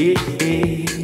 Hey, hey.